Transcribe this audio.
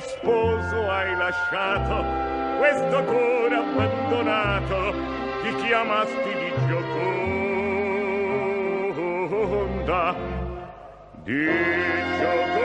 sposo hai lasciato questo cuore abbandonato ti chiamasti di Gioconda di Gioconda.